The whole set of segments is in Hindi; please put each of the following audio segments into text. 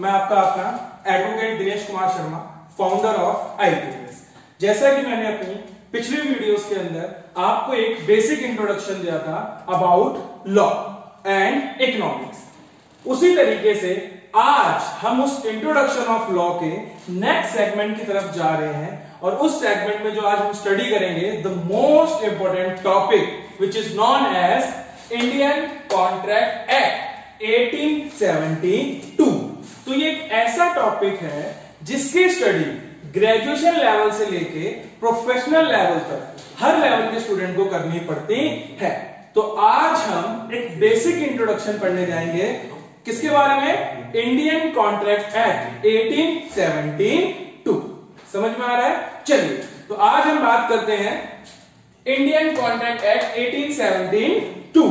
मैं आपका अपना advocate Dinesh Kumar Sharma founder of IPS जैसा कि मैंने अपनी पिछली वीडियोस के अंदर आपको एक बेसिक इंट्रोडक्शन दिया था अबाउट लॉ एंड इकोनॉमिक्स उसी तरीके से आज हम उस इंट्रोडक्शन ऑफ़ लॉ के नेक्स्ट सेगमेंट की तरफ़ जा रहे हैं और उस सेगमेंट में जो आज हम स्टडी करेंगे the most important topic which is known as Indian contract act 1872 तो ये एक ऐसा टॉपिक है जिसकी स्टडी ग्रेजुएशन लेवल से लेके प्रोफेशनल लेवल तक हर लेवल के स्टूडेंट को करनी पड़ती है। तो आज हम एक बेसिक इंट्रोडक्शन पढ़ने जाएँगे। किसके बारे में? इंडियन कॉन्ट्रैक्ट एक्ट 1872 समझ में आ रहा है? चलिए तो आज हम बात करते हैं इंडियन कॉन्ट्रैक्ट एक्ट 1872 तो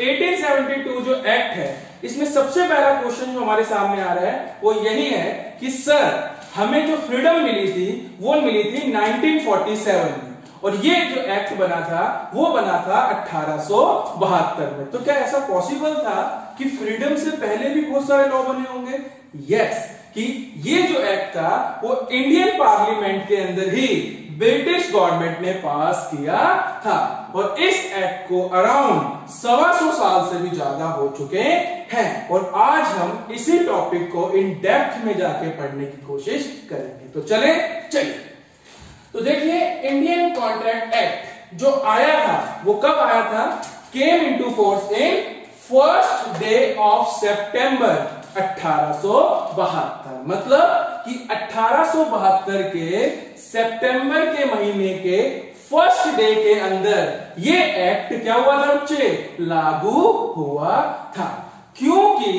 1872 जो एक्ट है इसमें सबसे पहला क्वेश्चन जो हमारे सामने आ रहा है, वो यही है कि, सर, हमें जो फ्रीडम मिली थी, वो मिली थी 1947 में। और ये जो एक्ट बना था, वो बना था अठारह में। तो क्या ऐसा पॉसिबल था कि फ्रीडम से पहले भी बहुत सारे लॉ बने होंगे? यस कि ये जो एक्ट था, वो इंडियन पार्लियामेंट के अंदर ही ब्रिटिश गवर्नमेंट ने पास किया था। और इस एक्ट को अराउंड सवा सौ साल से भी ज़्यादा हो चुके हैं। और आज हम इसी टॉपिक को इन डेप्थ में जाके पढ़ने की कोशिश करेंगे। तो चले, चलिए। तो देखिए इंडियन कॉन्ट्रैक्ट एक्ट जो आया था, वो कब आया था? Came into force in first day of September अठारह मतलब कि अठारह के सितंबर के महीने के फ़र्स्ट डे के अंदर ये एक्ट क्या हुआ था बच्चे? लागू हुआ था। क्योंकि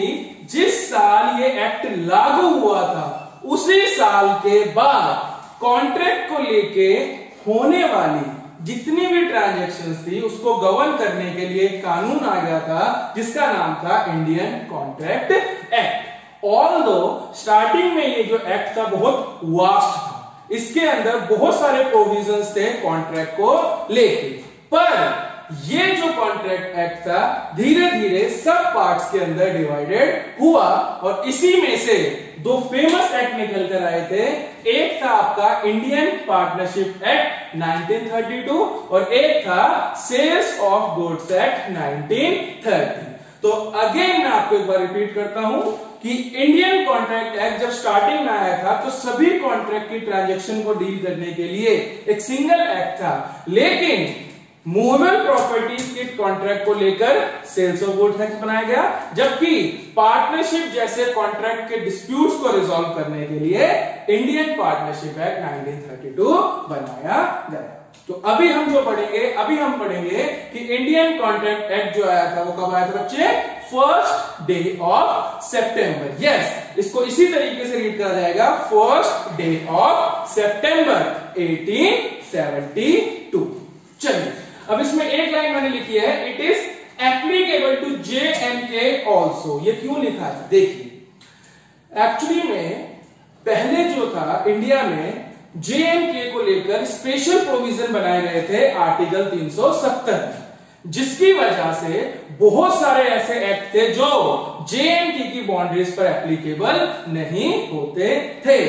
जिस साल ये एक्ट लागू हुआ था, उसी साल के बाद कॉन्ट्रैक्ट को लेके होने वाली जितनी भी ट्रांजेक्शन थी, उसको गवर्न करने के लिए कानून आ गया था, जिसका नाम था Indian contract act although starting में ये जो एक्ट था बहुत वास्ट था। इसके अंदर बहुत सारे प्रोविजंस थे कॉन्ट्रैक्ट को लेके। पर ये जो कॉन्ट्रैक्ट एक्ट था धीरे धीरे सब पार्ट्स के अंदर डिवाइडेड हुआ और इसी में से दो फ़ेमस एक्ट निकल कर आए थे। एक था आपका इंडियन पार्टनरशिप एक्ट 1932 और एक था सेल्स ऑफ़ गुड्स एक्ट 1930 तो अगेन मैं आपको एक बार रिपीट करता हूँ कि इंडियन कॉन्ट्रैक्ट एक्ट जब स्टार्टिंग में आया था तो सभी कॉन्ट्रैक्ट की ट्रांजेक्शन को डील करने के लिए एक सिंगल एक्ट था। लेकिन मूवेबल प्रॉपर्टीज़ के कॉन्ट्रैक्ट को लेकर सेल्स ऑफ़ गुड्स एक्ट बनाया गया, जबकि पार्टनरशिप जैसे कॉन्ट्रैक्ट के डिस्प्यूट्स को रिजोल्व करने के लिए इंडियन पार्टनरशिप एक्ट 1932 बनाया गया। तो अभी हम जो पढ़ेंगे, अभी हम पढ़ेंगे कि इंडियन कॉन्ट्रैक्ट एक्ट जो आया था, वो कब आया था बच्चे? First day of September yes इसको इसी तरीके से रीड करा जाएगा. फ़र्स्ट डे ऑफ़ सेप्टेम्बर 1872 चलिए, अब इसमें एक लाइन मैंने लिखी है. It is applicable to J and K also ये क्यों लिखा है? देखिए एक्चुअली में पहले जो था इंडिया में जे एंड के लेकर स्पेशल प्रोविज़न बनाए गए थे आर्टिकल 370 में जिसकी वजह से बहुत सारे ऐसे एक्ट थे जो जे एंड के की बाउंड्रीज पर एप्लीकेबल नहीं होते थे।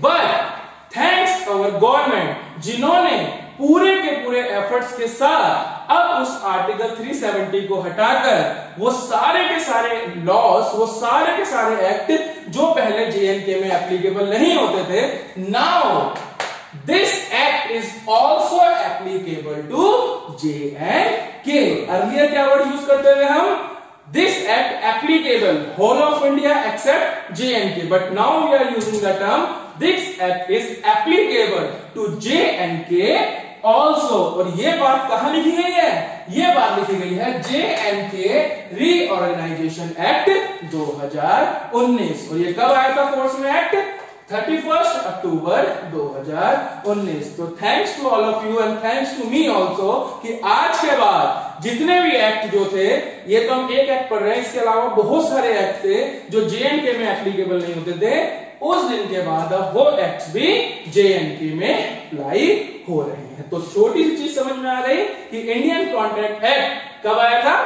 बट थैंक्स अवर गवर्नमेंट जिन्होंने पूरे के पूरे एफर्ट्स के साथ अब उस आर्टिकल 370 को हटाकर वो सारे के सारे लॉस वो सारे के सारे एक्ट जो पहले जेएनके में एप्लीकेबल नहीं होते थे now this act is also applicable to J and K earlier क्या वर्ड यूज़ करते थे हम? This act applicable whole of India except J and K but now we are using the term this act is applicable to J and K also और ये बात कहाँ लिखी गई है? ये बात लिखी गई है J and K reorganisation act 2019 और ये कब आया था फोर्स में एक्ट थर्टी फ़र्स्ट अक्टूबर 2019 तो thanks to all of you and thanks to me also कि आज के बाद जितने भी एक्ट जो थे, ये तो हम एक एक्ट पढ़ रहे हैं। इसके अलावा बहुत सारे एक्ट थे जो जे एंड के में एप्लीकेबल नहीं होते थे। उस दिन के बाद अब वो एक्ट भी जे एंड के में अप्लाई हो रहे हैं। तो छोटी सी चीज़ समझ में आ रही कि इंडियन कॉन्ट्रैक्ट एक्ट कब आया था?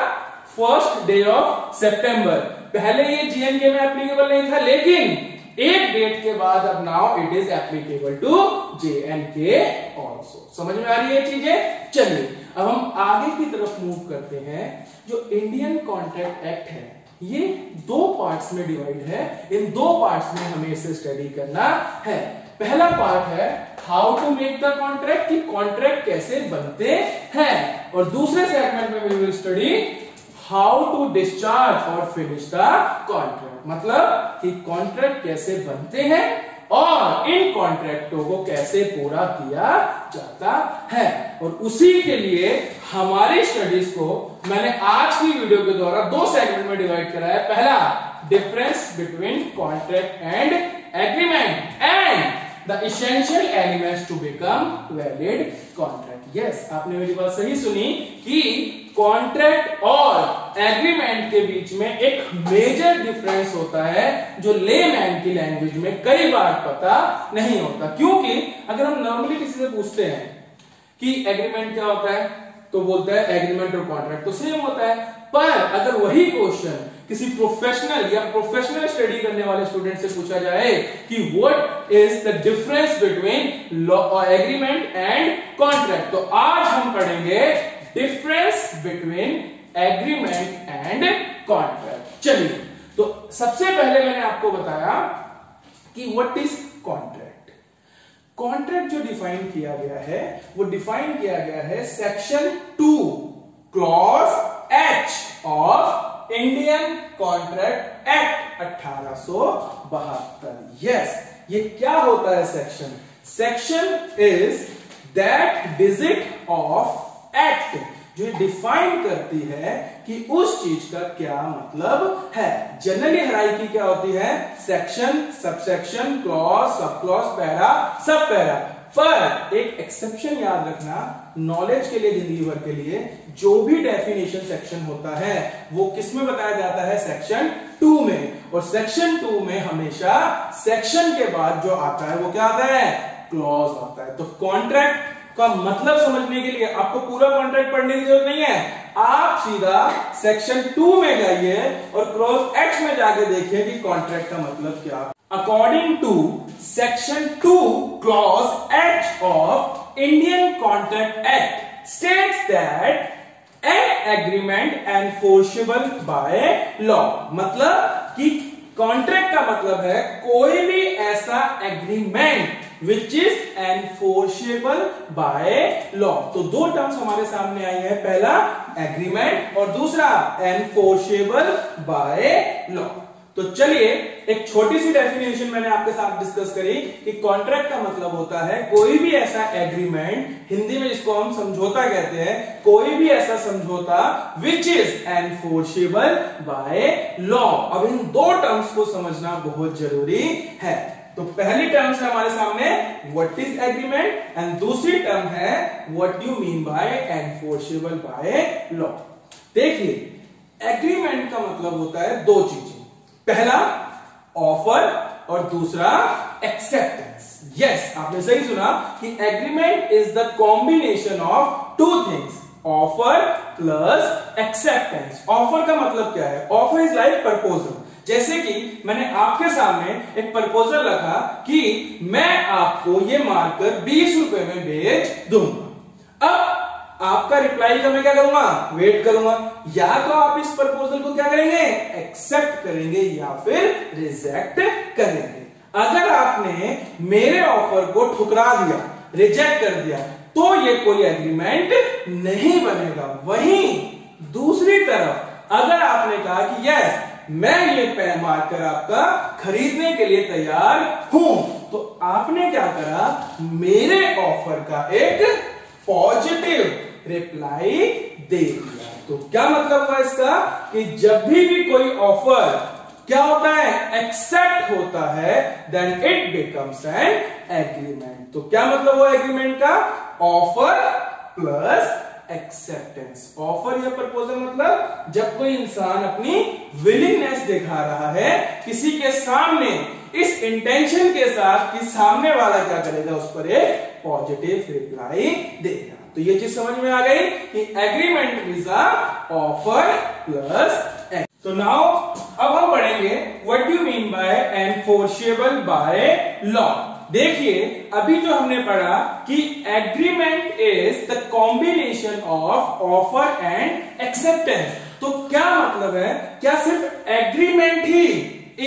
फ़र्स्ट डे ऑफ़ सेप्टेम्बर पहले ये जीएनके में एप्लीकेबल नहीं था, लेकिन एक डेट के बाद अब now it is applicable to J and K also समझ में आ रही है चीज़ें? चलिए, अब हम आगे की तरफ़ मूव करते हैं। जो इंडियन कॉन्ट्रैक्ट एक्ट है, ये दो पार्ट्स में डिवाइड है। इन दो पार्ट्स में हमें इसे स्टडी करना है। पहला पार्ट है how to make the contract कि कॉन्ट्रैक्ट कैसे बनते हैं। और दूसरे सेगमेंट में will study how to discharge और फिनिश द कॉन्ट्रैक्ट मतलब कि कॉन्ट्रैक्ट कैसे बनते हैं और इन कॉन्ट्रैक्टों को कैसे पूरा किया जाता है। और उसी के लिए हमारी स्टडीज़ को मैंने आज की वीडियो के द्वारा दो सेगमेंट में डिवाइड करा है। पहला difference between contract and agreement and the essential elements to become valid contract yes आपने मेरी बात सही सुनी कि कॉन्ट्रैक्ट और एग्रीमेंट के बीच में एक मेजर डिफरेंस होता है, जो लेमैन की लैंग्वेज में कई बार पता नहीं होता। क्योंकि अगर हम नॉर्मली किसी से पूछते हैं कि एग्रीमेंट क्या होता है तो बोलता है एग्रीमेंट और कॉन्ट्रैक्ट तो सेम होता है। पर अगर वही क्वेश्चन किसी प्रोफेशनल या प्रोफेशनल स्टडी करने वाले स्टूडेंट से पूछा जाए कि what is the difference between agreement and contract तो आज हम पढ़ेंगे difference between agreement and contract चलिए तो सबसे पहले मैंने आपको बताया कि व्हाट इज़ कॉन्ट्रैक्ट कॉन्ट्रैक्ट जो डिफाइन किया गया है, वो डिफाइन किया गया है section two clause H of Indian contract act अठारह यस ये क्या होता है section section is that digit of act जो डिफाइन करती है कि उस चीज़ का क्या मतलब है। जनरली हराइकी क्या होती है? Section subsection clause sub clause para sub para पर एक एक्सेप्शन याद रखना नॉलेज के लिए, ज़िंदगी भर के लिए, जो भी डेफिनेशन सेक्शन होता है, वो किसमें बताया जाता है? सेक्शन टू में। और सेक्शन टू में हमेशा सेक्शन के बाद जो आता है, वो क्या आता है? क्लॉज आता है। तो कॉन्ट्रैक्ट का मतलब समझने के लिए आपको पूरा कॉन्ट्रैक्ट पढ़ने की ज़रूरत नहीं है। आप सीधा सेक्शन टू में जाइए और क्रॉस एक्स में जाके देखिए कि कॉन्ट्रैक्ट का मतलब क्या according to section two clause H of Indian contract act states that an agreement enforceable by law मतलब कि कॉन्ट्रैक्ट का मतलब है कोई भी ऐसा agreement which is enforceable by law तो दो टर्म्स हमारे सामने आई है. पहला एग्रीमेंट और दूसरा एनफोर्सेबल बाय लॉ तो चलिए, एक छोटी सी डेफिनेशन मैंने आपके साथ डिस्कस करी कि कॉन्ट्रैक्ट का मतलब होता है कोई भी ऐसा एग्रीमेंट हिंदी में जिसको हम समझौता कहते हैं, कोई भी ऐसा समझौता which is enforceable by law अब इन दो टर्म्स को समझना बहुत ज़रूरी है। तो पहली टर्म है हमारे सामने व्हाट इज़ एग्रीमेंट एंड दूसरी टर्म है what you mean by enforceable by law देखिए एग्रीमेंट का मतलब होता है दो चीज़ें। पहला ऑफ़र और दूसरा एक्सेप्टेंस यस आपने सही सुना कि agreement is the combination of two things offer plus acceptance offer का मतलब क्या है? ऑफ़र इज़ लाइक प्रपोजल जैसे कि मैंने आपके सामने एक प्रपोजल रखा कि मैं आपको ये मारकर बीस रुपए में बेच दूँगा। अब आपका रिप्लाई का मैं क्या करूँगा? वेट करूँगा। या तो आप इस प्रपोजल को क्या करेंगे? एक्सेप्ट करेंगे या फिर रिजेक्ट करेंगे। अगर आपने मेरे ऑफ़र को ठुकरा दिया रिजेक्ट कर दिया तो ये कोई एग्रीमेंट नहीं बनेगा। वहीं दूसरी तरफ़ अगर आपने कहा कि यस मैं ये पेन मारकर आपका खरीदने के लिए तैयार हूँ। तो आपने क्या करा? मेरे ऑफ़र का एक पॉजिटिव रिप्लाई दे दिया। तो क्या मतलब हुआ इसका? कि जब भी भी कोई ऑफ़र क्या होता है? एक्सेप्ट होता है then it becomes an agreement तो क्या मतलब हुआ एग्रीमेंट का? ऑफ़र प्लस एक्सेप्टेंस ऑफ़र या प्रपोजल मतलब जब कोई इंसान अपनी विलिंगनेस दिखा रहा है, किसी के सामने, इस इंटेंशन के साथ कि सामने वाला क्या करेगा, उस पर एक पॉजिटिव रिप्लाई देगा। तो ये चीज़ समझ में आ गई कि agreement is a offer plus तो नाउ अब हम पढ़ेंगे what do mean by enforceable by law देखिए, अभी जो हमने पढ़ा कि agreement is the combination of offer and acceptance तो क्या मतलब है? क्या सिर्फ़ एग्रीमेंट ही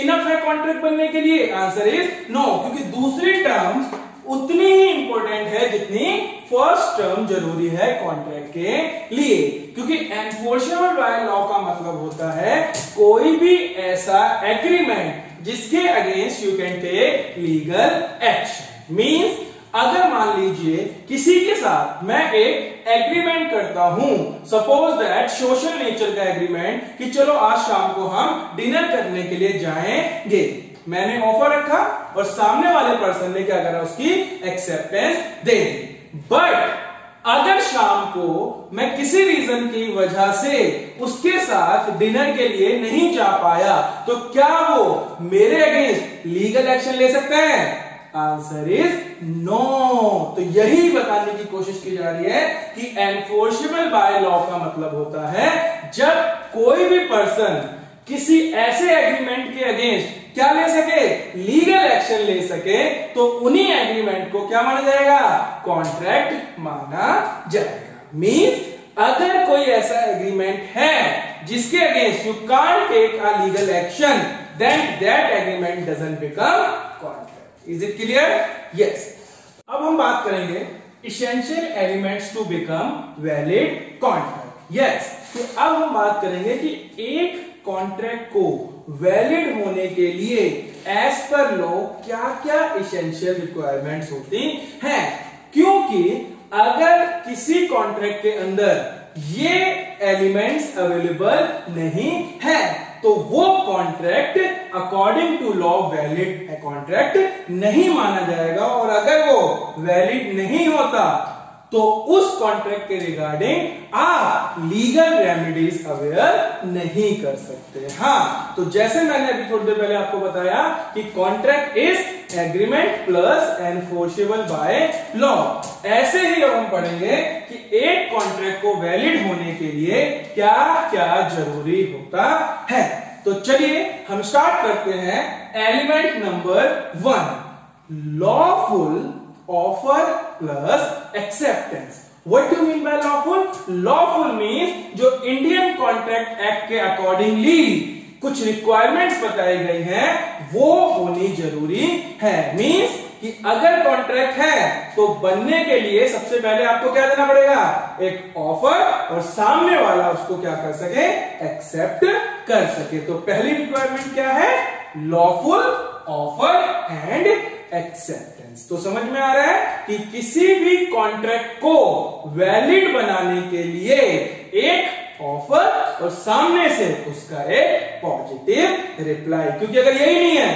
इनफ है कॉन्ट्रैक्ट बनने के लिए? आंसर इज़ नो क्योंकि दूसरी टर्म्स उतनी ही इंपॉर्टेंट है जितनी फ़र्स्ट टर्म ज़रूरी है कॉन्ट्रैक्ट के लिए। क्योंकि एनफोर्सेबल बाय लॉ का मतलब होता है कोई भी ऐसा एग्रीमेंट जिसके against you can take legal action means अगर मान लीजिए किसी के साथ मैं एक एग्रीमेंट करता हूँ सपोज़ दैट सोशल नेचर का एग्रीमेंट कि चलो आज शाम को हम डिनर करने के लिए जाएँगे। मैंने ऑफ़र रखा और सामने वाले पर्सन ने क्या करा? उसकी एक्सेप्टेंस दे दी। बट अगर शाम को मैं किसी रीजन की वजह से उसके साथ डिनर के लिए नहीं जा पाया तो क्या वो मेरे अगेंस्ट लीगल एक्शन ले सकते हैं? आंसर इज़ नो तो यही बताने की कोशिश की जा रही है कि एनफोर्सेबल बाय लॉ का मतलब होता है, जब कोई भी पर्सन किसी ऐसे एग्रीमेंट के अगेंस्ट क्या ले सके? लीगल एक्शन ले सके तो उन्हीं एग्रीमेंट को क्या माना जाएगा? कॉन्ट्रैक्ट माना जाएगा। मीन्स अगर कोई ऐसा एग्रीमेंट है, जिसके against you can't take a legal action then that agreement doesn't become contract is it clear yes अब हम बात करेंगे essential elements to become valid contract yes तो अब हम बात करेंगे कि एक कॉन्ट्रैक्ट को वैलिड होने के लिए एज पर लॉ क्या क्या इसेंशियल रिक्वायरमेंट्स होती हैं? क्योंकि अगर किसी कॉन्ट्रैक्ट के अंदर ये एलिमेंट्स अवेलेबल नहीं है तो वो contract according to law valid contract नहीं माना जाएगा और अगर वो वैलिड नहीं होता तो उस कॉन्ट्रैक्ट के रिगार्डिंग आप लीगल रेमेडीज अवेयर नहीं कर सकते। हाँ तो जैसे मैंने अभी थोड़ी देर पहले आपको बताया कि contract is agreement plus enforceable by law ऐसे ही अब हम पढ़ेंगे कि एक कॉन्ट्रैक्ट को वैलिड होने के लिए क्या क्या ज़रूरी होता है। तो चलिए हम स्टार्ट करते हैं। Element number one lawful offer plus acceptance what do mean by lawful lawful mean जो इंडियन कॉन्ट्रैक्ट एक्ट के अकॉर्डिंगली कुछ रिक्वायरमेंट्स बताई गई हैं, वो होनी ज़रूरी है। मीन्स कि अगर कॉन्ट्रैक्ट है तो बनने के लिए सबसे पहले आपको क्या देना पड़ेगा? एक ऑफ़र और सामने वाला उसको क्या कर सके? एक्सेप्ट कर सके। तो पहली रिक्वायरमेंट क्या है? लॉफुल ऑफ़र एंड एक्सेप्टेंस तो समझ में आ रहा है कि किसी भी कॉन्ट्रैक्ट को वैलिड बनाने के लिए एक ऑफ़र और सामने से उसका एक पॉजिटिव रिप्लाई क्योंकि अगर यही नहीं है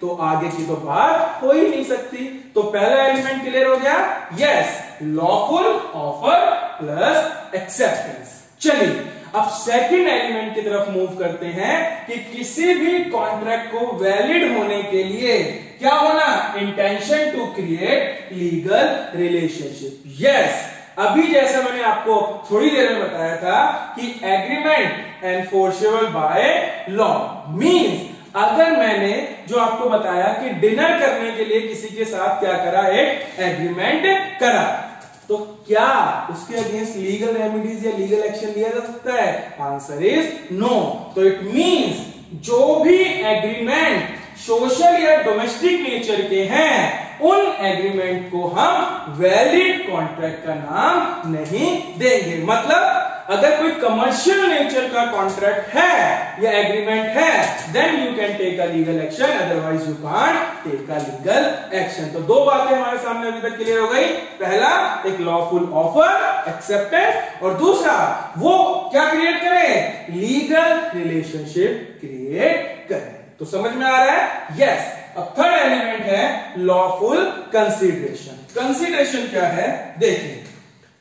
तो आगे की तो बात हो ही नहीं सकती। तो पहला एलिमेंट क्लियर हो गया। Yes lawful offer plus acceptance चलिए अब सेकंड एलिमेंट की तरफ़ मूव करते हैं कि किसी भी कॉन्ट्रैक्ट को वैलिड होने के लिए क्या होना? Intention to create legal relationship yes अभी जैसा मैंने आपको थोड़ी देर में बताया था कि agreement enforceable by law means अगर मैंने जो आपको बताया कि डिनर करने के लिए किसी के साथ क्या करा? एक एग्रीमेंट करा. तो क्या उसके अगेंस्ट लीगल रेमिडीज या लीगल एक्शन लिया जा सकता है? आंसर इज़ नो तो इट मींस जो भी एग्रीमेंट सोशल या डोमेस्टिक नेचर के हैं, उन एग्रीमेंट को हम वैलिड कॉन्ट्रैक्ट का नाम नहीं देंगे। मतलब अगर कोई कमर्शियल नेचर का कॉन्ट्रैक्ट है, या एग्रीमेंट है then you can take a legal action otherwise you can't take a legal action तो दो बातें हमारे सामने अभी तक क्लियर हो गई। पहला, एक लॉफुल ऑफ़र एक्सेप्टेंस और दूसरा, वो क्या क्रिएट करें? लीगल रिलेशनशिप क्रिएट करें। तो समझ में आ रहा है? यस अब थर्ड एलिमेंट है लॉफुल कंसिडरेशन कंसिडरेशन क्या है? देखिए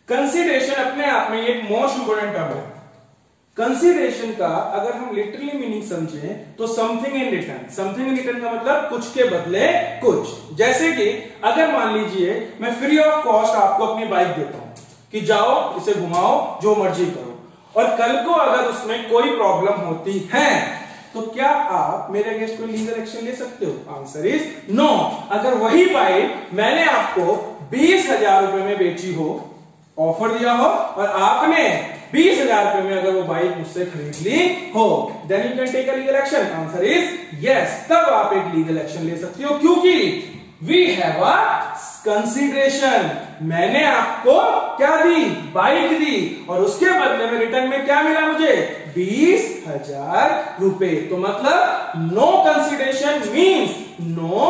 कंसिडरेशन अपने आप में एक मोस्ट इंपोर्टेंट टर्म है। कंसिडरेशन का अगर हम लिटरली मीनिंग समझें तो something in return something in return का मतलब कुछ के बदले कुछ। जैसे कि अगर मान लीजिए, मैं फ्री ऑफ़ कॉस्ट आपको अपनी बाइक देता हूँ, कि जाओ, इसे घुमाओ, जो मर्ज़ी करो। और कल को अगर उसमें कोई प्रॉब्लम होती है तो क्या आप मेरे अगेंस्ट कोई लीगल एक्शन ले सकते हो? आंसर इज़ नो अगर वही बाइक मैंने आपको बीस हज़ार रुपए में बेची हो ऑफ़र दिया हो और आपने बीस हज़ार रुपए में अगर वो बाइक मुझसे खरीद ली हो then you can take a legal action answer is yes तब आप एक लीगल एक्शन ले सकते हो, क्योंकि वी हैव अ कंसिडरेशन मैंने आपको क्या दी? बाइक दी। और उसके बदले में रिटर्न में क्या मिला मुझे? बीस हज़ार रुपए तो मतलब no consideration means no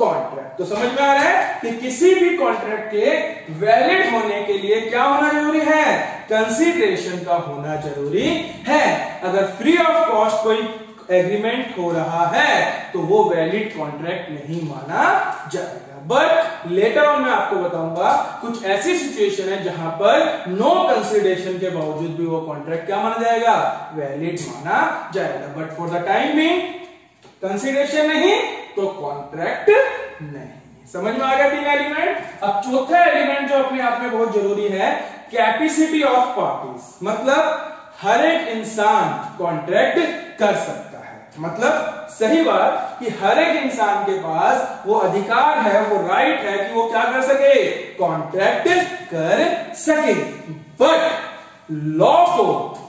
contract तो समझ में आ रहा है कि किसी भी कॉन्ट्रैक्ट के वैलिड होने के लिए क्या होना ज़रूरी है? कंसिडरेशन का होना ज़रूरी है। अगर फ्री ऑफ़ कॉस्ट कोई एग्रीमेंट हो रहा है तो वो वैलिड कॉन्ट्रैक्ट नहीं माना जाएगा। बट लेटर ऑन मैं आपको बताऊँगा, कुछ ऐसी सिचुएशन है जहाँ पर नो कंसिडरेशन के बावजूद भी वो कॉन्ट्रैक्ट क्या माना जाएगा? वैलिड माना जाएगा। But for the time being consideration नहीं। तो कॉन्ट्रैक्ट नहीं समझ में आ गया तीन एलिमेंट अब चौथा एलिमेंट जो अपने आप में बहुत ज़रूरी है कैपेसिटी ऑफ़ पार्टीज़ मतलब हर एक इंसान कॉन्ट्रैक्ट कर सकता है। मतलब सही बात कि हर एक इंसान के पास वो अधिकार है, वो राइट है कि वो क्या कर सके? कॉन्ट्रैक्ट कर सके। बट लॉ को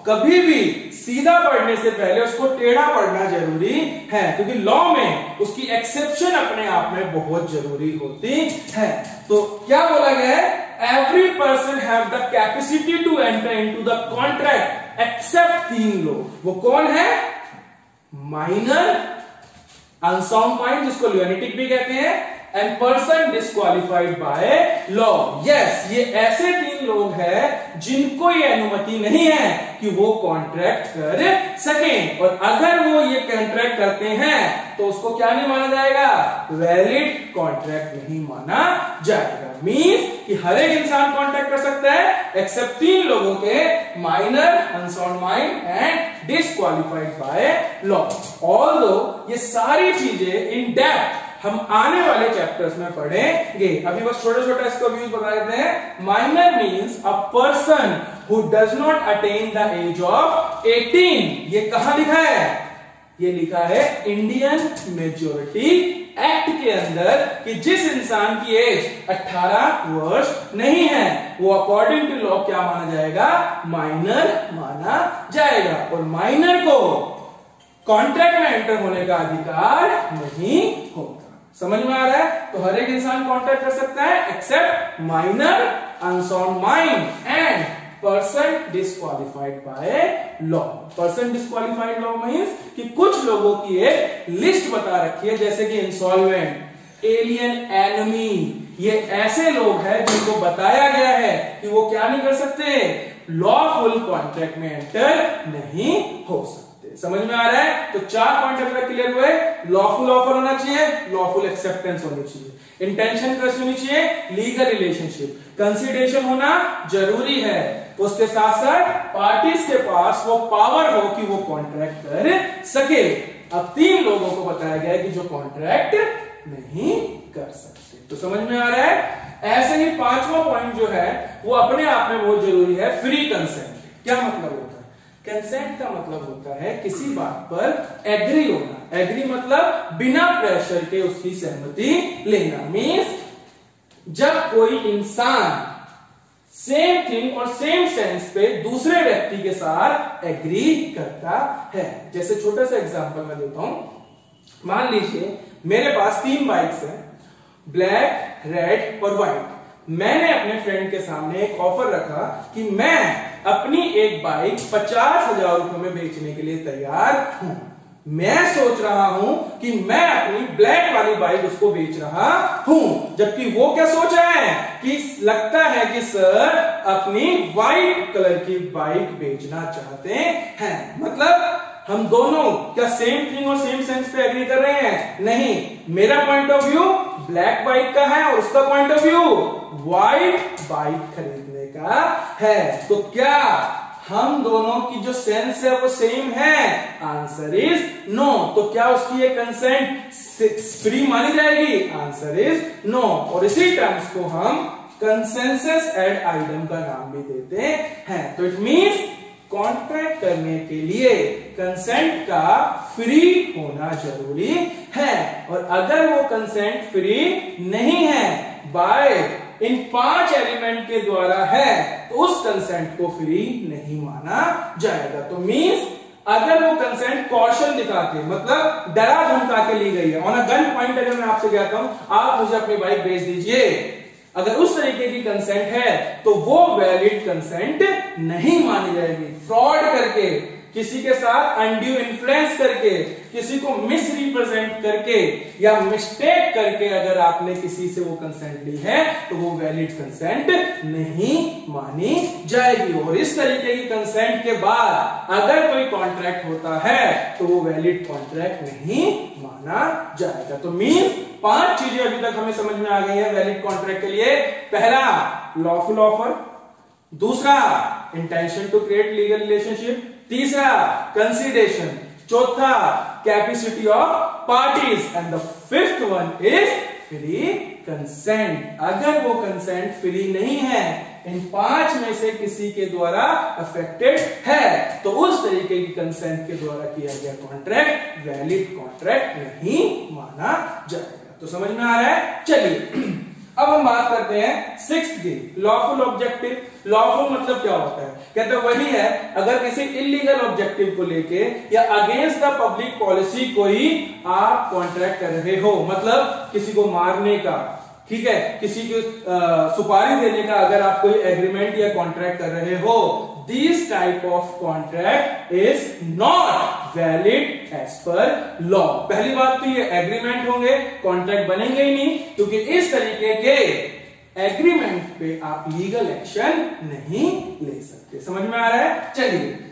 कभी भी सीधा पढ़ने से पहले उसको टेढ़ा पढ़ना ज़रूरी है, क्योंकि लॉ में उसकी एक्सेप्शन अपने आप में बहुत ज़रूरी होती है। तो क्या बोला गया है? Every person have the capacity to enter into the contract except तीन लोग। वो कौन है? माइनर अनसाउंड माइंड जिसको ल्यूनिटिक भी कहते हैं। And person disqualified by law yes ये ऐसे तीन लोग हैं जिनको ये अनुमति नहीं है कि वो कॉन्ट्रैक्ट कर सके। और अगर वो ये कॉन्ट्रैक्ट करते हैं तो उसको क्या नहीं माना जाएगा? वैलिड कॉन्ट्रैक्ट नहीं माना जाएगा। मीन्स कि हर एक इंसान कॉन्ट्रैक्ट कर सकता है एक्सेप्ट तीन लोगों के minor unsound mind and disqualified by law all ये सारी चीज़ें इन डेप्थ हम आने वाले चैप्टर्स में पढ़ेंगे। अभी बस छोटा छोटा इसको व्यूज़ बता देते हैं। Minor means a person who does not attain the age of 18 ये कहा लिखा है? ये लिखा है इंडियन मेजोरिटी एक्ट के अंदर कि जिस इंसान की एज 18 वर्ष नहीं है, वो अकॉर्डिंग टू लॉ क्या माना जाएगा? माइनर माना जाएगा। और माइनर को कॉन्ट्रैक्ट में एंटर होने का अधिकार नहीं होगा। समझ में आ रहा है? तो हर एक इंसान कॉन्टेक्ट कर सकता है except minor unsound mind and person disqualified by law person disqualified law means कि कुछ लोगों की एक लिस्ट बता रखी है, जैसे कि इंसॉल्वेंट एलियन एनमी ये ऐसे लोग हैं जिनको बताया गया है कि वो क्या नहीं कर सकते? लॉफुल कॉन्ट्रैक्ट में एंटर नहीं हो सकते। समझ में आ रहा है? तो चार पॉइंट तक क्लियर हुए लॉफुल ऑफ़र होना चाहिए लॉफुल एक्सेप्टेंस होनी चाहिए। इंटेंशन कैसे होनी चाहिए लीगल रिलेशनशिप कंसिडरेशन होना ज़रूरी है। उसके साथ साथ पार्टीज़ के पास वो पावर हो कि वो कॉन्ट्रैक्ट कर सके। अब तीन लोगों को बताया गया है कि जो कॉन्ट्रैक्ट नहीं कर सकते। तो समझ में आ रहा है? ऐसे ही पांचवा पॉइंट जो है, वो अपने आप में बहुत ज़रूरी है फ्री कंसेंट क्या मतलब होता है? कंसेंट का मतलब होता है किसी बात पर एग्री होना। एग्री मतलब बिना प्रेशर के उसकी सहमति लेना। मीन्स जब कोई इंसान सेम थिंग और सेम सेंस पे दूसरे व्यक्ति के साथ एग्री करता है। जैसे छोटा सा एग्जांपल मैं देता हूँ। मान लीजिए, मेरे पास तीन बाइक्स हैं ब्लैक रेड और व्हाइट मैंने अपने फ्रेंड के सामने एक ऑफ़र रखा कि मैं अपनी एक बाइक पचास हज़ार रुपए में बेचने के लिए तैयार हूँ। मैं सोच रहा हूँ कि मैं अपनी ब्लैक वाली बाइक उसको बेच रहा हूँ। जबकि वो क्या सोच रहा है कि लगता है कि सर अपनी व्हाइट कलर की बाइक बेचना चाहते हैं। मतलब हम दोनों क्या सेम थिंग और सेम सेंस पे एग्री कर रहे हैं? नहीं। मेरा point of view black bike का है और उसका point of view white bike खरीदने का है। तो क्या हम दोनों की जो सेंस है वो सेम है? आंसर इज़ नो तो क्या उसकी ये कंसेंट फ्री मानी जाएगी? आंसर इज़ नो और इसी टर्म्स को हम कंसेंसस एड आइटम का नाम भी देते हैं। तो इट मींस कॉन्ट्रैक्ट करने के लिए कंसेंट का फ्री होना ज़रूरी है। और अगर वो कंसेंट फ्री नहीं है बाय इन पाँच एलिमेंट के द्वारा है तो उस कंसेंट को फ्री नहीं माना जाएगा। तो मीन्स अगर वो कंसेंट कौशन दिखा के मतलब डरा धमका के ली गई है ऑन अ गन पॉइंट अगर मैं आपसे कहता हूँ, आप मुझे अपनी बाइक भेज दीजिए। अगर उस तरीके की कंसेंट है तो वो वैलिड कंसेंट नहीं मानी जाएगी। फ्रॉड करके किसी के साथ अनड्यू इन्फ्लुएंस करके, किसी को मिस रिप्रेजेंट करके या मिस्टेक करके अगर आपने किसी से वो कंसेंट ली है तो वो वैलिड कंसेंट नहीं मानी जाएगी। और इस तरीके की कंसेंट के बाद अगर कोई कॉन्ट्रैक्ट होता है तो वो वैलिड कॉन्ट्रैक्ट नहीं माना जाएगा। तो मीन पाँच चीज़ें अभी तक हमें समझ में आ गई है वैलिड कॉन्ट्रैक्ट के लिए। पहला लॉफुल ऑफ़र दूसरा intention to create legal relationship तीसरा कंसिडेशन चौथा capacity of parties and the fifth one is free consent अगर वो कंसेंट फ्री नहीं है, इन पाँच में से किसी के द्वारा अफेक्टेड है तो उस तरीके की कंसेंट के द्वारा किया गया कॉन्ट्रैक्ट वैलिड कॉन्ट्रैक्ट नहीं माना जाएगा। तो समझ में आ रहा है? चलिए, अब हम बात करते हैं सिक्स की लॉफुल ऑब्जेक्टिव लॉफुल मतलब क्या होता है? कहते हैं, वही है, अगर किसी इलीगल ऑब्जेक्टिव को लेके या अगेंस्ट द पब्लिक पॉलिसी कोई आप कॉन्ट्रैक्ट कर रहे हो मतलब किसी को मारने का, ठीक है? किसी को सुपारी देने का अगर आप कोई एग्रीमेंट या कॉन्ट्रैक्ट कर रहे हो this type of contract is not valid as per law पहली बात तो ये एग्रीमेंट होंगे कॉन्ट्रैक्ट बनेंगे ही नहीं, क्योंकि इस तरीके के एग्रीमेंट पे आप लीगल एक्शन नहीं ले सकते। समझ में आ रहा है? चलिए।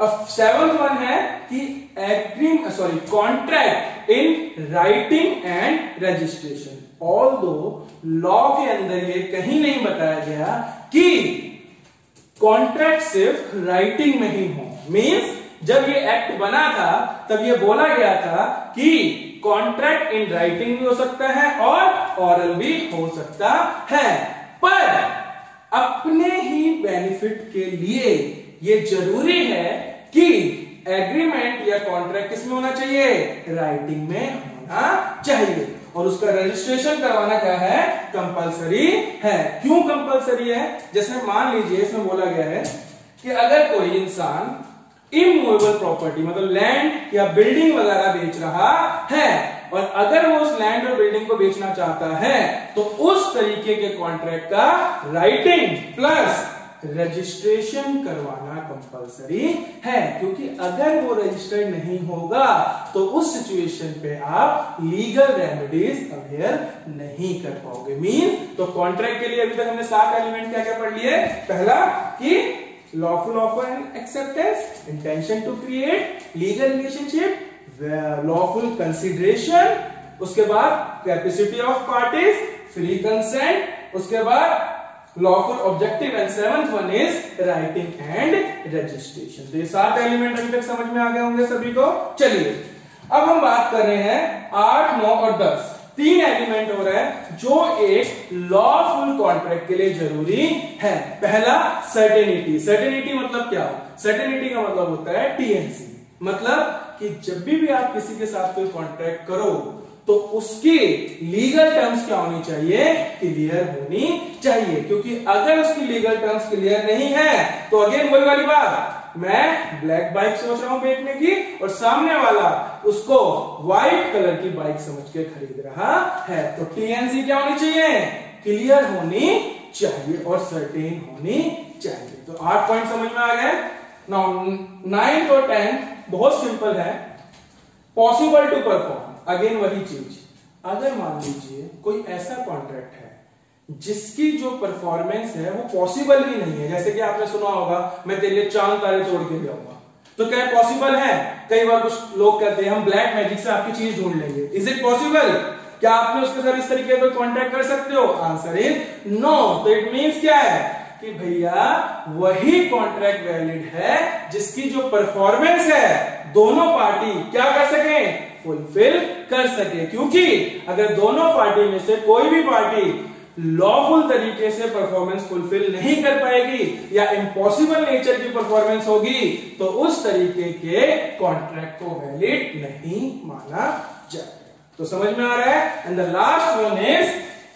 अब सेवन वन है कि एग्रीम sorry contract in writing and registration although law के अंदर ये कहीं नहीं बताया गया कि कॉन्ट्रैक्ट सिर्फ़ राइटिंग में ही हो। मीन्स जब ये एक्ट बना था, तब ये बोला गया था कि कॉन्ट्रैक्ट इन राइटिंग भी हो सकता है और ऑरल भी हो सकता है। पर अपने ही बेनिफिट के लिए ये ज़रूरी है कि एग्रीमेंट या कॉन्ट्रैक्ट किसमें होना चाहिए? राइटिंग में होना चाहिए। और उसका रजिस्ट्रेशन करवाना क्या है? कंपलसरी है। क्यों कंपलसरी है? जैसे मान लीजिए, इसमें बोला गया है कि अगर कोई इंसान इमूवेबल प्रॉपर्टी मतलब लैंड या बिल्डिंग वगैरह बेच रहा है। और अगर वो उस लैंड और बिल्डिंग को बेचना चाहता है तो उस तरीके के कॉन्ट्रैक्ट का राइटिंग प्लस रजिस्ट्रेशन करवाना कंपलसरी है। क्योंकि अगर वो रजिस्टर्ड नहीं होगा तो उस सिचुएशन पे आप लीगल रेमेडीज अवेयर नहीं कर पाओगे। मीन तो कॉन्ट्रैक्ट के लिए अभी तक हमने सात एलिमेंट क्या क्या पढ़ लिए? पहला, कि lawful offer and acceptance, intention to create, legal relationship lawful consideration उसके बाद capacity of parties free consent उसके बाद lawful objective and seventh one is writing and registration तो ये सात एलिमेंट अभी तक समझ में आ गए होंगे सभी को। चलिए, अब हम बात कर रहे हैं आठ, नौ और दस। तीन एलिमेंट हो रहे है जो एक लॉफुल कॉन्ट्रैक्ट के लिए ज़रूरी है। पहला सर्टेनिटी सर्टेनिटी मतलब क्या हो? सर्टेनिटी का मतलब होता है टीएनसी मतलब कि जब भी, भी आप किसी के साथ कोई कॉन्ट्रैक्ट करो तो उसकी लीगल टर्म्स क्या होनी चाहिए? क्लियर होनी चाहिए। क्योंकि अगर उसकी लीगल टर्म्स क्लियर नहीं है तो अगेन वही वाली बात। मैं ब्लैक बाइक सोच रहा हूँ बेचने की और सामने वाला उसको व्हाइट कलर की बाइक समझ के खरीद रहा है। तो टीएनसी क्या होनी चाहिए? क्लियर होनी चाहिए और सर्टेन होनी चाहिए। तो आठ पॉइंट समझ में आ गए। नाइन्थ और टेंथ बहुत सिंपल है। पॉसिबल टू परफॉर्म अगेन वही चीज़। अगर मान लीजिए कोई ऐसा कॉन्ट्रैक्ट है जिसकी जो परफॉर्मेंस है वो पॉसिबल ही नहीं है। जैसे कि आपने सुना होगा, मैं तेरे चाँद तारे तोड़ के जाऊँगा तो क्या पॉसिबल है? कई बार कुछ लोग कहते हैं, हम ब्लैक मैजिक से आपकी चीज़ ढूंढ लेंगे. इज़ इट पॉसिबल क्या आपने उसके साथ इस तरीके का कॉन्टेक्ट कर सकते हो? आंसर इज़ नो तो इट मीन्स क्या है? कि भैया, वही कॉन्ट्रैक्ट वैलिड है जिसकी जो परफॉर्मेंस है, दोनों पार्टी क्या कर सके? फुलफिल कर सके। क्योंकि अगर दोनों पार्टी में से कोई भी पार्टी लॉफुल तरीके से परफॉर्मेंस फुलफिल नहीं कर पाएगी या इम्पॉसिबल नेचर की परफॉर्मेंस होगी तो उस तरीके के कॉन्ट्रैक्ट को वैलिड नहीं माना जाए तो समझ में आ रहा है? And the last one is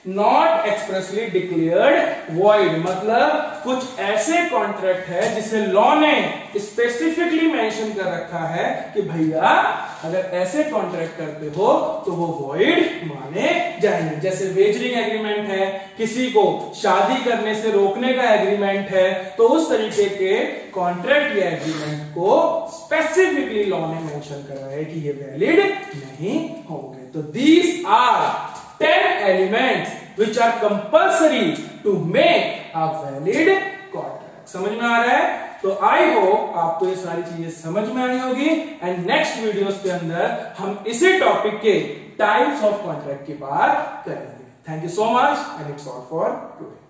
not expressly declared void मतलब कुछ ऐसे कॉन्ट्रैक्ट है जिसे लॉ ने स्पेसिफिकली मेंशन कर रखा है कि भैया, अगर ऐसे कॉन्ट्रैक्ट करते हो तो वो वॉइड माने जाएँगे। जैसे वेजरिंग एग्रीमेंट है, किसी को शादी करने से रोकने का एग्रीमेंट है तो उस तरीके के कॉन्ट्रैक्ट या एग्रीमेंट को स्पेसिफिकली लॉ ने मेंशन करा है कि ये वैलिड नहीं होंगे। तो these are 10 elements which are compulsory to make a valid contract. समझ में आ रहा है? तो आई होप आपको ये सारी चीज़ें समझ में आई होगी। एंड नेक्स्ट वीडियोस के अंदर हम इसी टॉपिक के टाइप्स ऑफ़ कॉन्ट्रैक्ट की बात करेंगे। Thank you so much and it's all for today